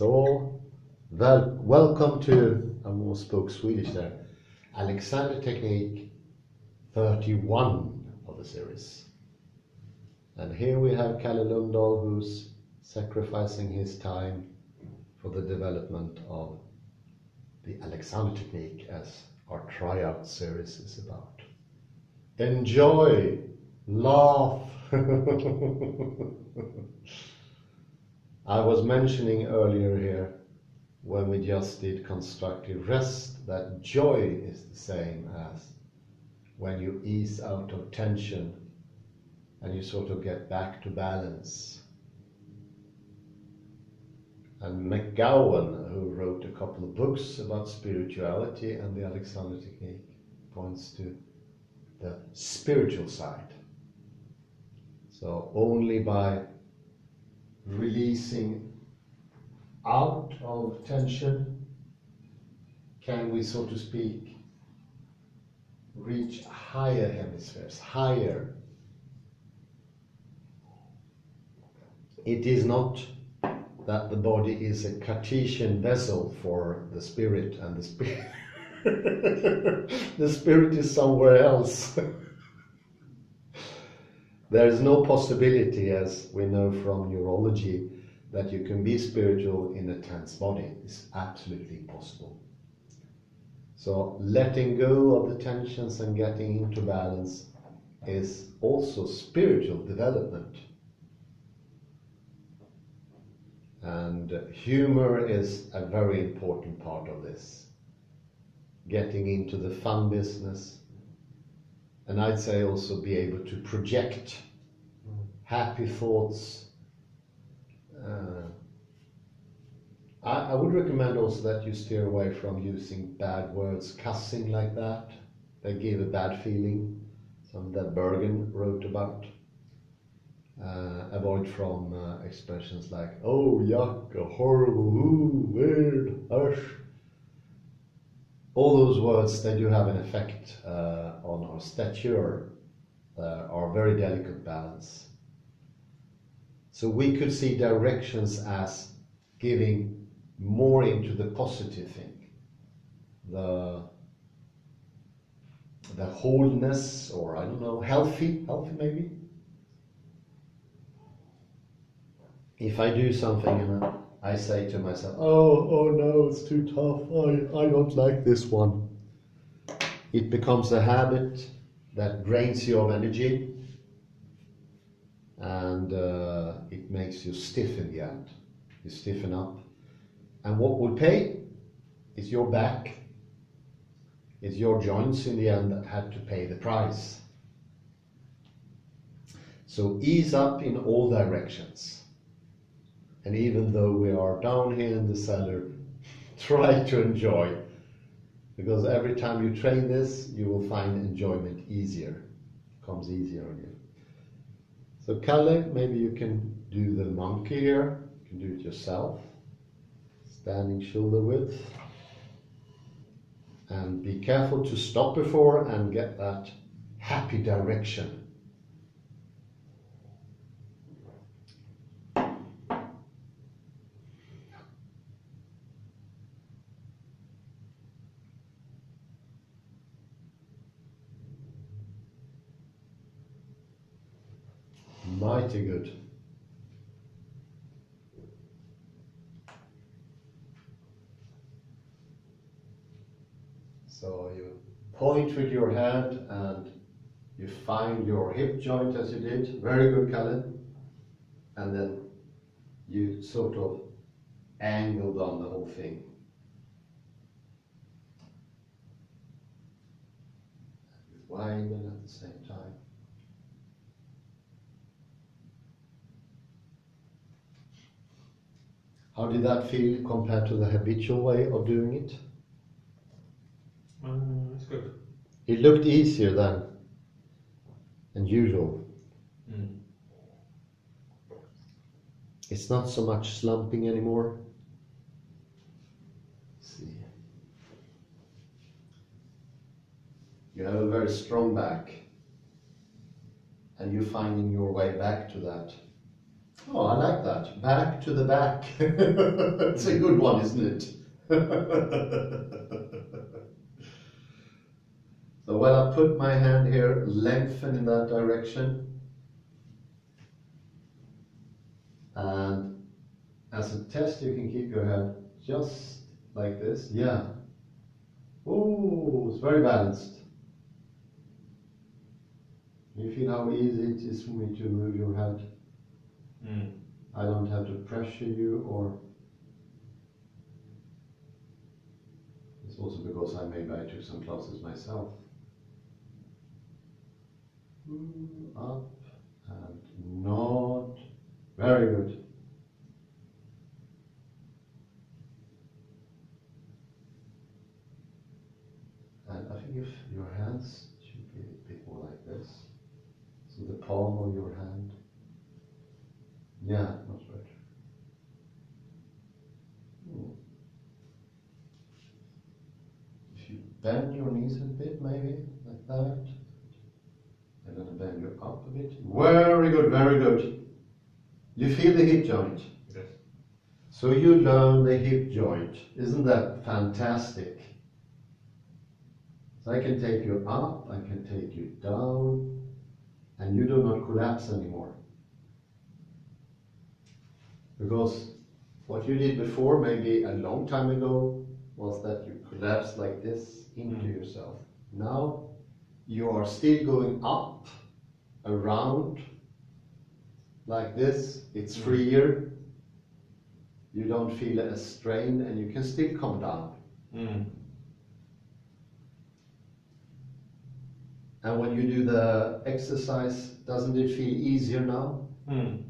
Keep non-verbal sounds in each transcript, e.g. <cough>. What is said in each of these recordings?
So, well, welcome to, I almost spoke Swedish there, Alexander Technique 31 of the series. And here we have Kalle Lundahl who's sacrificing his time for the development of the Alexander Technique as our tryout series is about. Enjoy, laugh. <laughs> I was mentioning earlier here when we just did constructive rest that joy is the same as when you ease out of tension and you sort of get back to balance. And McGowan, who wrote a couple of books about spirituality and the Alexander Technique, points to the spiritual side. So only by releasing out of tension can we, so to speak, reach higher hemispheres, higher. It is not that the body is a Cartesian vessel for the spirit and the spirit. <laughs> the spirit is somewhere else. <laughs> There is no possibility, as we know from neurology, that you can be spiritual in a tense body. It's absolutely impossible. So, letting go of the tensions and getting into balance is also spiritual development. And humor is a very important part of this. Getting into the fun business, and I'd say also be able to project happy thoughts. Uh, I, I, would recommend also that you steer away from using bad words, cussing like that. They give a bad feeling. Some that Bergen wrote about. Uh, avoid from uh, expressions like "oh yuck," "horrible," "ooh," "weird," "hush." All those words they do have an effect uh, on our stature, uh, our very delicate balance. So we could see directions as giving more into the positive thing, the the wholeness, or I don't know, healthy, healthy maybe. If I do something and I say to myself, oh, oh no, it's too tough. I, I don't like this one. It becomes a habit that drains you of energy and uh, it makes you stiff in the end. You stiffen up. And what will pay is your back, is your joints in the end that had to pay the price. So ease up in all directions and even though we are down here in the cellar, <laughs> try to enjoy. Because every time you train this, you will find enjoyment easier. It comes easier on you. So Kalle, maybe you can do the monkey here. You can do it yourself. Standing shoulder width. And be careful to stop before and get that happy direction Mighty good. So you point with your hand and you find your hip joint as you did. Very good, Kalle. And then you sort of angle down the whole thing. Widen at the same time. How did that feel compared to the habitual way of doing it? Um, it's good. It looked easier than than usual. Mm. It's not so much slumping anymore. Let's see. You have a very strong back, and you're finding your way back to that Oh, I like that. Back to the back. <laughs> it's a good one, isn't it? <laughs> so when I put my hand here, lengthen in that direction. And as a test, you can keep your head just like this. Yeah. Oh, it's very balanced. You feel how easy it is for me to move your head. Mm. I don't have to pressure you or it's also because I maybe I took some classes myself. Mm, Up and nod. Very good. And I think if your hands should be a bit more like this. So the palm of your hand yeah, much better. Hmm. If you bend your knees a bit, maybe, like that. And then bend you up a bit. Very good, very good. You feel the hip joint. Yes. So you learn the hip joint. Isn't that fantastic? So I can take you up, I can take you down, and you do not collapse anymore. Because what you did before, maybe a long time ago, was that you collapsed like this into Mm. yourself. Now you are still going up, around, like this. It's Mm. freer. You don't feel as strained, and you can still come down. Mm. And when you do the exercise, doesn't it feel easier now? Mm.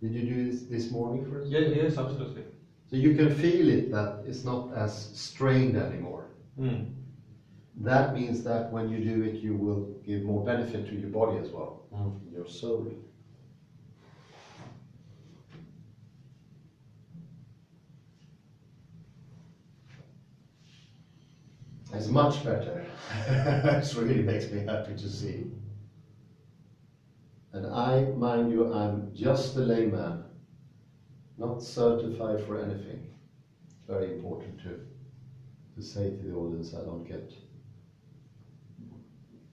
Did you do this this morning, for Yeah, yes, absolutely. So you can feel it that it's not as strained anymore. Mm. That means that when you do it, you will give more benefit to your body as well, Mm. your soul. It's much better. <laughs> it really makes me happy to see. And I, mind you, I'm just a layman, not certified for anything. Very important to, to say to the audience I don't get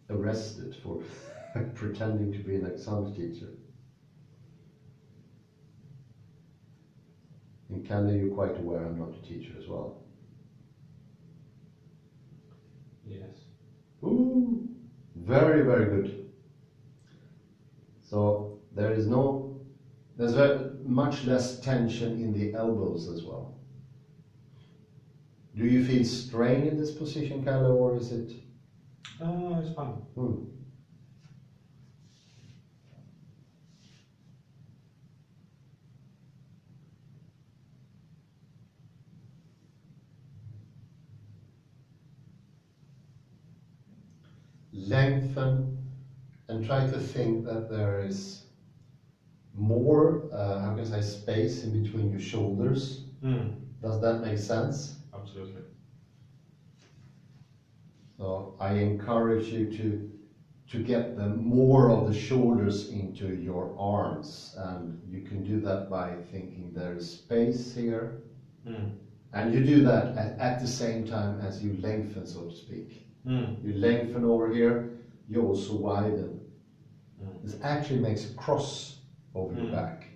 arrested for <laughs> pretending to be an exam teacher. In Canada, you're quite aware I'm not a teacher as well. Yes. Ooh, very, very good. So there is no, there's very much less tension in the elbows as well. Do you feel strain in this position, Kalle, or is it? Uh, it's fine. Hmm. Lengthen and try to think that there is more, uh, how can I say, space in between your shoulders. Mm. Does that make sense? Absolutely. So I encourage you to to get the more of the shoulders into your arms, and you can do that by thinking there is space here, Mm. and you do that at, at the same time as you lengthen, so to speak. Mm. You lengthen over here, you also widen. Mm. This actually makes a cross over your Mm. back.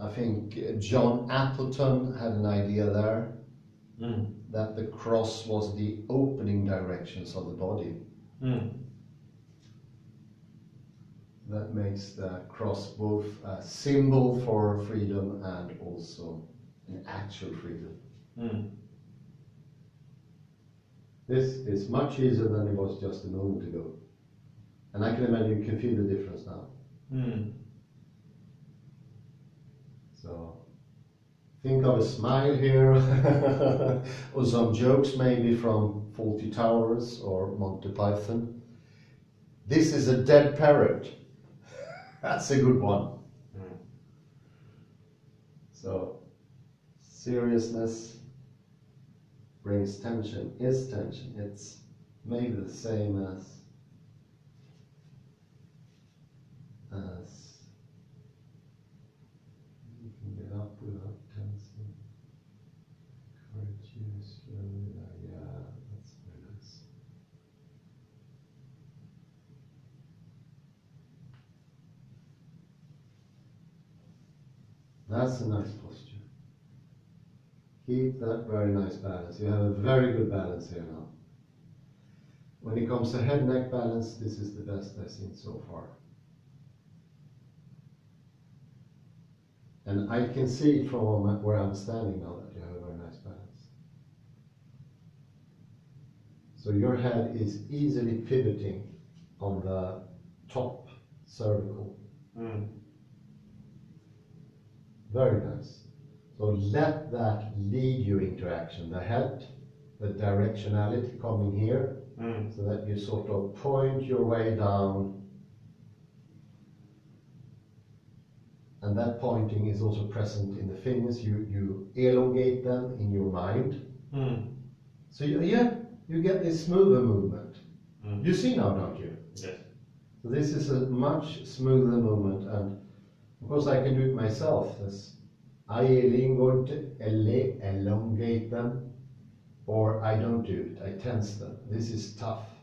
I think uh, John Appleton had an idea there Mm. that the cross was the opening directions of the body. Mm. That makes the cross both a symbol for freedom and also an actual freedom. This is much easier than it was just a moment ago. And I can imagine you can feel the difference now. Mm. So think of a smile here, <laughs> or some jokes maybe from Fawlty Towers or Monty Python. This is a dead parrot. <laughs> That's a good one. Mm. So seriousness brings tension is tension. It's maybe the same as as you can get up without tension. Courage you slowly. Yeah, that's very nice. That's a nice point. Keep that very nice balance. You have a very good balance here now. When it comes to head neck balance, this is the best I've seen so far. And I can see from where I'm standing now that you have a very nice balance. So your head is easily pivoting on the top cervical. Mm. Very nice. So let that lead you into action. The head, the directionality coming here, Mm. so that you sort of point your way down. And that pointing is also present in the fingers. You, you elongate them in your mind. Mm. So you, yeah, you get this smoother movement. Mm. You see now, don't you? Yes. So this is a much smoother movement, and of course I can do it myself. This, I elongate, ele- elongate them, or I don't do it. I tense them. This is tough.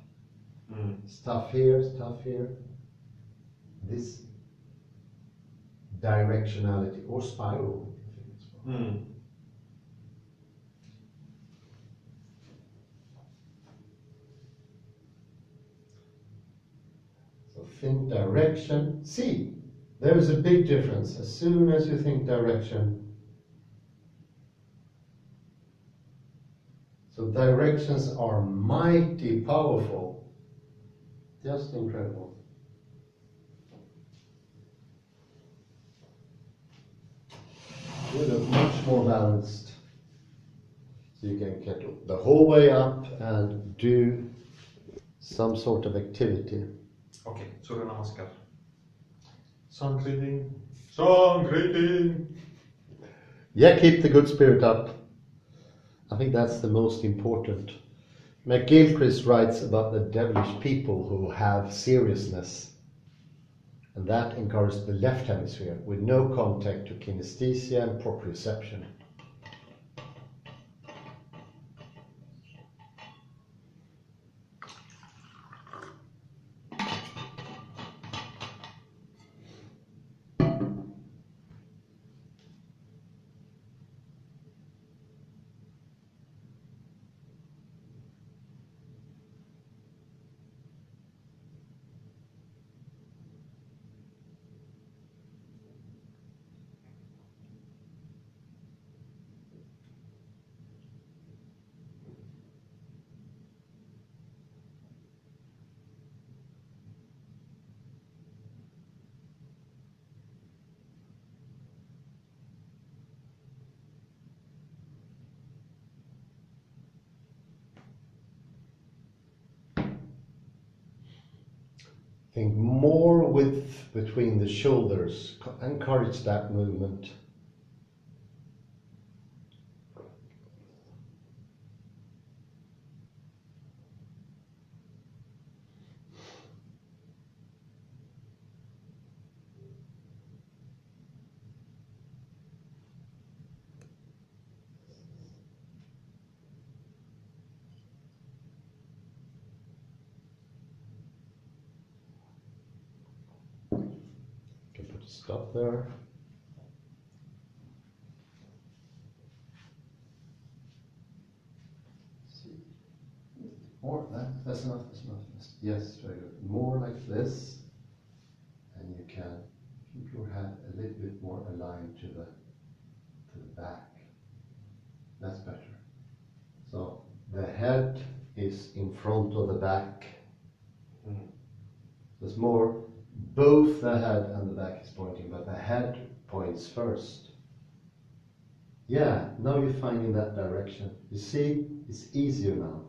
Mm. It's tough here. It's tough here. This directionality or spiral. if think it's. Mm. So think direction. See, there is a big difference. As soon as you think direction, so directions are mighty powerful. Just incredible. You look much more balanced. So you can get the whole way up and do some sort of activity. Okay. Okej, Surya Namaskar. Sun greeting. Song greeting. Yeah, keep the good spirit up. I think that's the most important. McGilchrist writes about the devilish people who have seriousness, and that encourages the left hemisphere with no contact to kinesthesia and proprioception. Think more width between the shoulders. Encourage that movement. Can put a stop there. See. More that that's enough, that's enough. That's- Yes, very good. More like this. And you can keep your head a little bit more aligned to the to the back. That's better. So the head is in front of the back. Mm. There's more, both the head and the back is pointing, but the head points first. Yeah, now you're finding that direction. You see, it's easier now.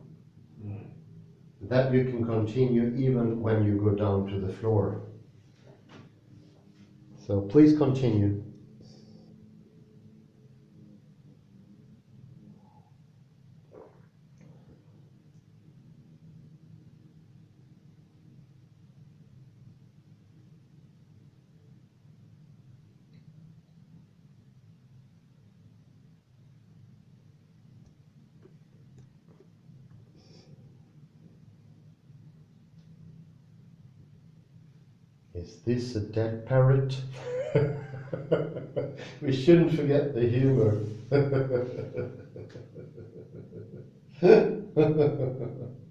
Mm. That you can continue even when you go down to the floor. So please continue. Is this a dead parrot? <laughs> we shouldn't forget the humor. <laughs>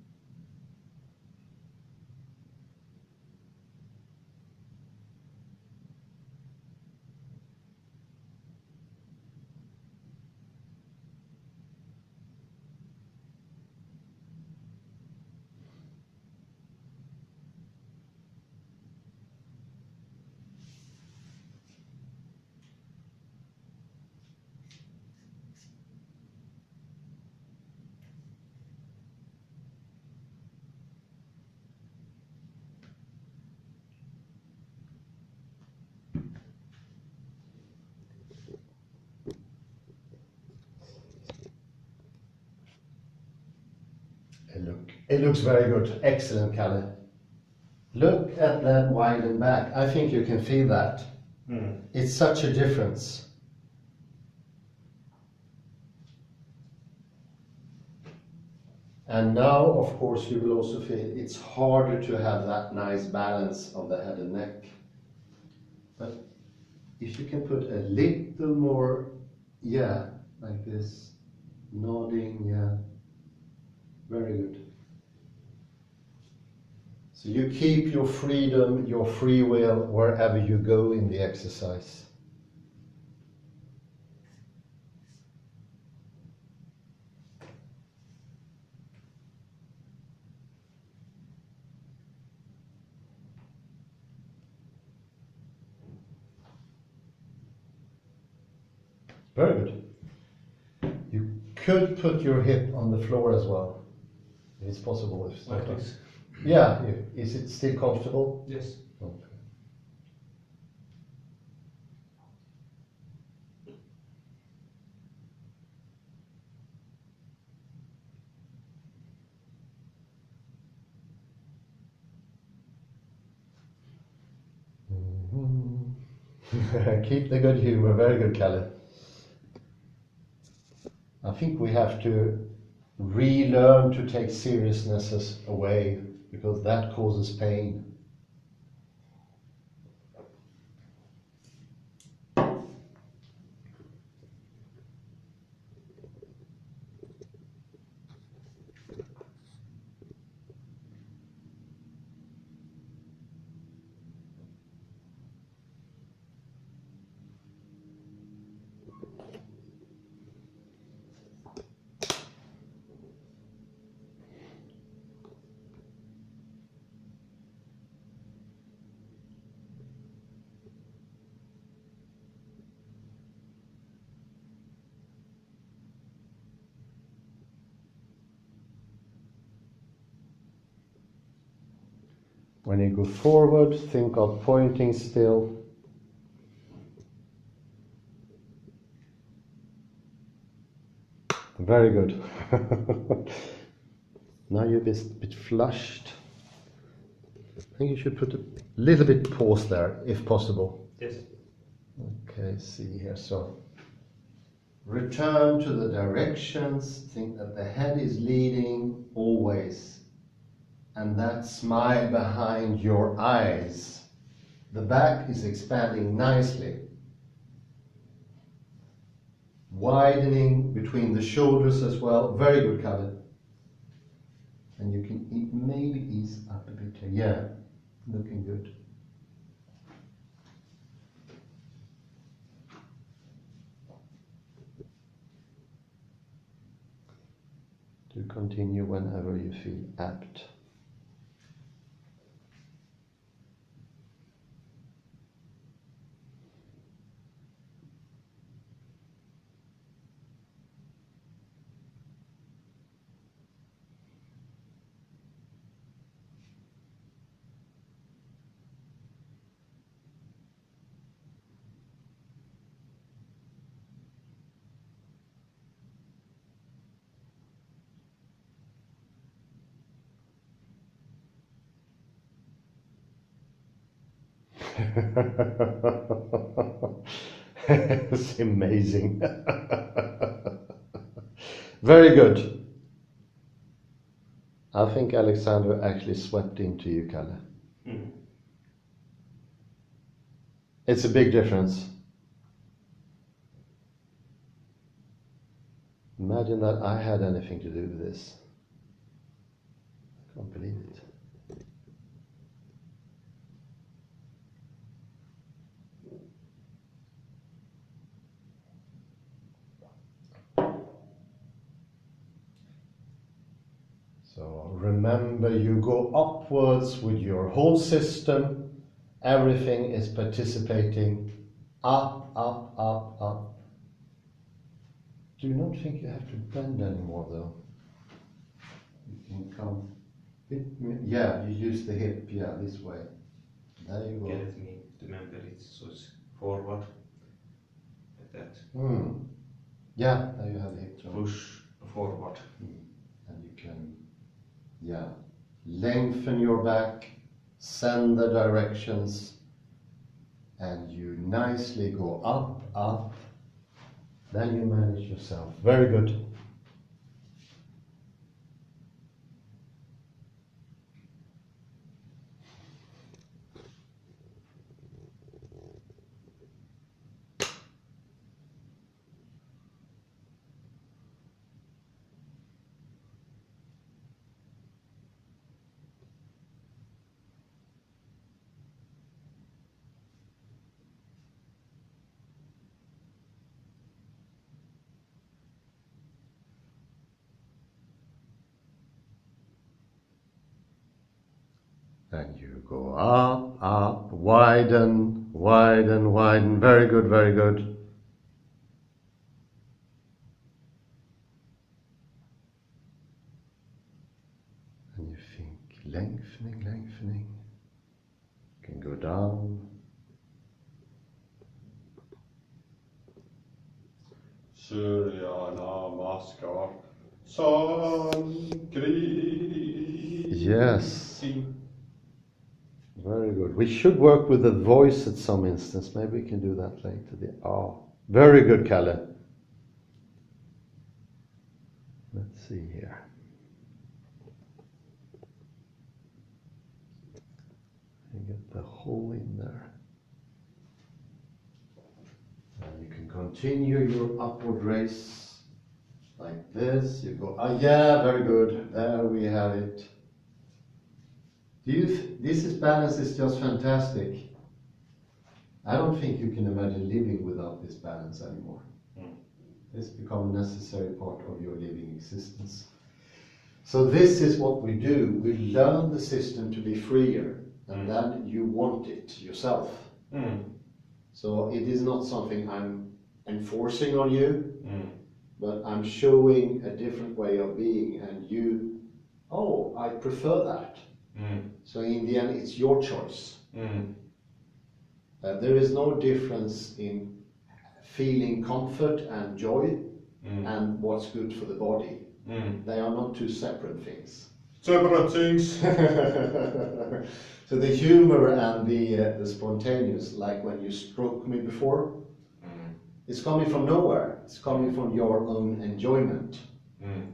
look, it looks very good. Excellent, Kalle. Look at that widen back. I think you can feel that. Mm. It's such a difference. And now, of course, you will also feel it's harder to have that nice balance of the head and neck. But if you can put a little more, yeah, like this, nodding, yeah, very good. So you keep your freedom, your free will wherever you go in the exercise. Very good. You could put your hip on the floor as well. If it's possible. If it's Like this. Yeah, if- is it still comfortable? Yes. Okay. Mhm. <laughs> Keep the good humor, very good, Kelly. I think we have to relearn to take seriousnesses away because that causes pain. When you go forward, think of pointing still. Very good. <laughs> now you're a bit, bit flushed. I think you should put a little bit pause there, if possible. Yes. Okay, see here. So return to the directions. Think that the head is leading always. And that smile behind your eyes. The back is expanding nicely. Widening between the shoulders as well. Very good, Kalle. And you can e- maybe ease up a bit here. Yeah, looking good. to continue whenever you feel apt. <laughs> it's amazing. <laughs> Very good. I think Alexander actually swept into you, Kalle. Mm. It's a big difference. Imagine that I had anything to do with this. I can't believe it. Remember, you go upwards with your whole system. Everything is participating up, up, up, up. Do you not think you have to bend anymore, though. You can come. Hip, yeah, you use the hip. Yeah, this way. There you go. Get me remember it so it's forward. Like that. Hmm. Yeah, there you have the hip. Push forward. and you can yeah. Lengthen your back send the directions and you nicely go up up. Then you manage yourself. Very good and you go up up widen widen widen very good very good and you think lengthening lengthening you can go down Surya Namaskar. Sankri. Yes. Very good. We should work with the voice at some instance. Maybe we can do that later. The ah. Very good, Kalle. Let's see here. You get the hole in there. And you can continue your upward race like this. You go, ah, yeah, very good. There we have it. Do you th- this is balance is just fantastic. I don't think you can imagine living without this balance anymore. Mm. It's become a necessary part of your living existence. So this is what we do. We learn the system to be freer, and then you want it yourself. Mm. So it is not something I'm enforcing on you, Mm. but I'm showing a different way of being, and you, oh, I prefer that. Mm. So in the end, it's your choice. Mm. Uh, there is no difference in feeling comfort and joy Mm. and what's good for the body. Mm. They are not two separate things. Separate things. <laughs> so the humor and the, uh, the spontaneous, like when you stroked me before, Mm. it's coming from nowhere. It's coming from your own enjoyment. Mm.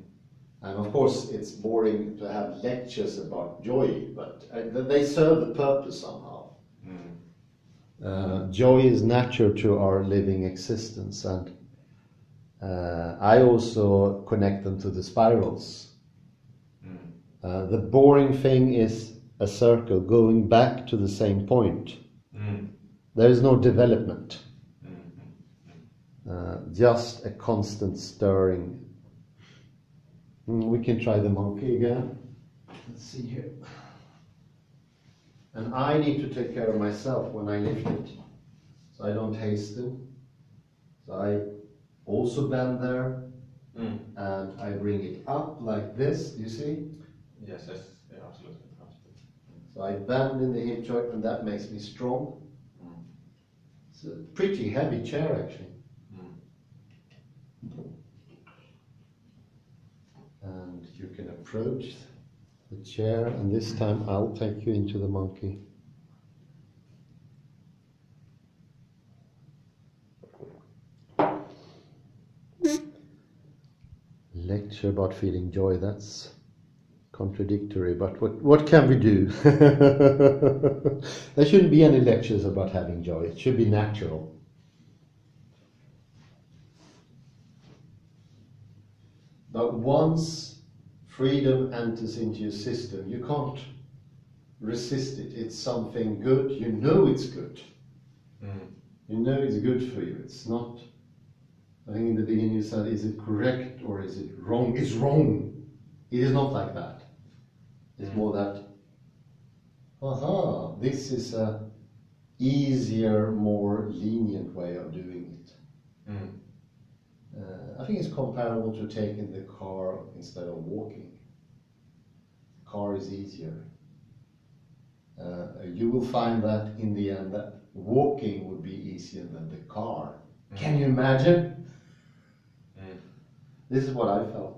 And of course, it's boring to have lectures about joy, but uh, they serve the purpose somehow. Mm. Uh, joy is natural to our living existence, and uh, I also connect them to the spirals. Mm. Uh, the boring thing is a circle going back to the same point. Mm. There is no development, Mm. uh, just a constant stirring. Mm, we can try the monkey again. Let's see here. And I need to take care of myself when I lift it, so I don't hasten. So I also bend there, Mm. and I bring it up like this. You see? Yes, yes, yeah, absolutely. absolutely. So I bend in the hip joint, and that makes me strong. Mm. It's a pretty heavy chair, actually. Mm. And you can approach the chair, and this time I'll take you into the monkey. Lecture about feeling joy, that's contradictory, but what, what can we do? <laughs> there shouldn't be any lectures about having joy, it should be natural. But once freedom enters into your system, you can't resist it. It's something good. You know it's good. Mm. You know it's good for you. It's not. I think in the beginning you said, is it correct or is it wrong? It's wrong. It is not like that. It's Mm. more that, aha, this is a easier, more lenient way of doing it. Mm. Uh, I think it's comparable to taking the car instead of walking. The Car is easier. Uh, you will find that in the end that walking would be easier than the car. Can you imagine? Mm. This is what I felt.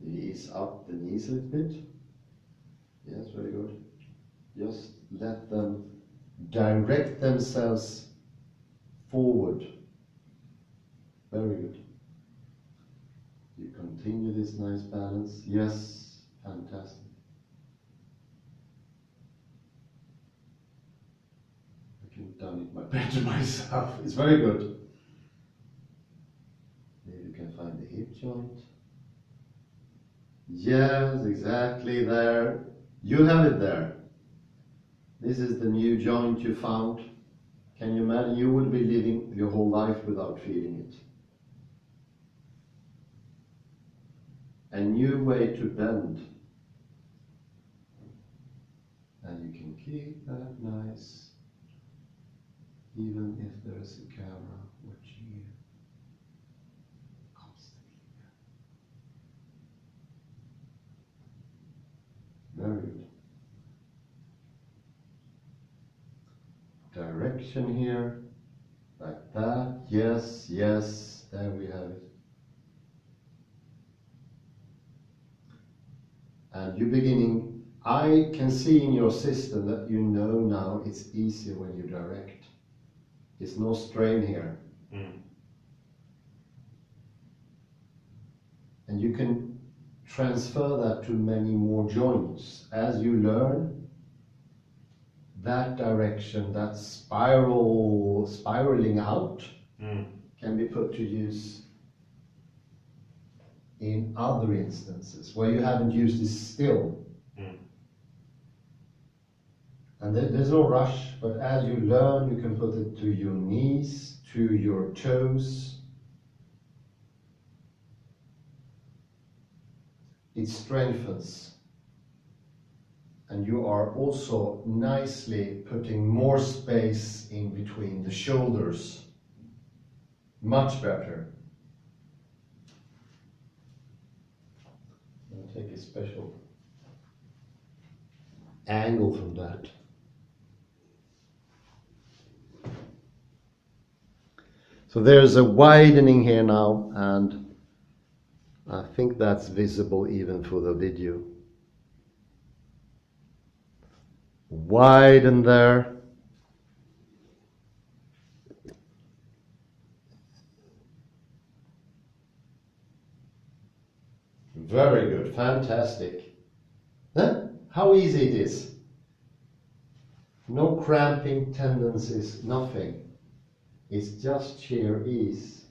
Ease up the knees a little bit. Yes, very good. Just let them direct themselves forward. Very good. You continue this nice balance. Yes, fantastic. I have done it much <laughs> better myself. It's very good. Maybe you can find the hip joint. Yes, exactly there. You have it there. This is the new joint you found. Can you imagine? You would be living your whole life without feeling it. A new way to bend. And you can keep that nice, even if there is a camera watching you constantly. Very good. Direction here, like that. Yes, yes, there we have it. And you're beginning, I can see in your system that you know now it's easier when you direct. It's no strain here. Mm. And you can transfer that to many more joints. As you learn, that direction, that spiral, spiraling out, Mm. can be put to use in other instances where you haven't used it still. Mm. And there, there's no rush, but as you learn, you can put it to your knees, to your toes. It strengthens. And you are also nicely putting more space in between the shoulders. Much better. I'll take a special angle from that. So there's a widening here now, and I think that's visible even for the video. Widen there. Very good, fantastic. Huh? How easy it is. No cramping tendencies, nothing. It's just sheer ease.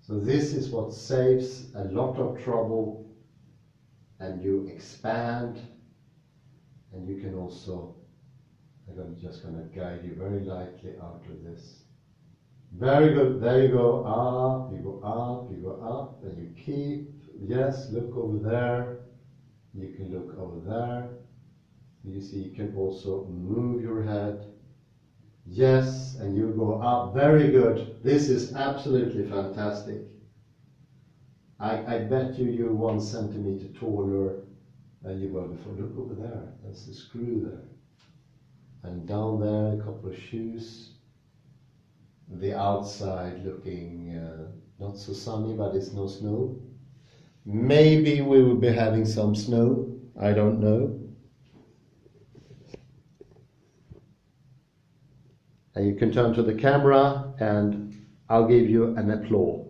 So this is what saves a lot of trouble and you expand and you can also, I'm just going to guide you very lightly out of this. Very good, there you go, up, you go up, you go up and you keep, yes, look over there, you can look over there. You see, you can also move your head Yes, and you go up. Very good. This is absolutely fantastic. I, I bet you you're one centimeter taller than you were before. Look over there. That's the screw there. And down there, a couple of shoes. The outside looking uh, not so sunny, but it's no snow. Maybe we will be having some snow. I don't know. And you can turn to the camera and I'll give you an applause.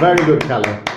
Very good, for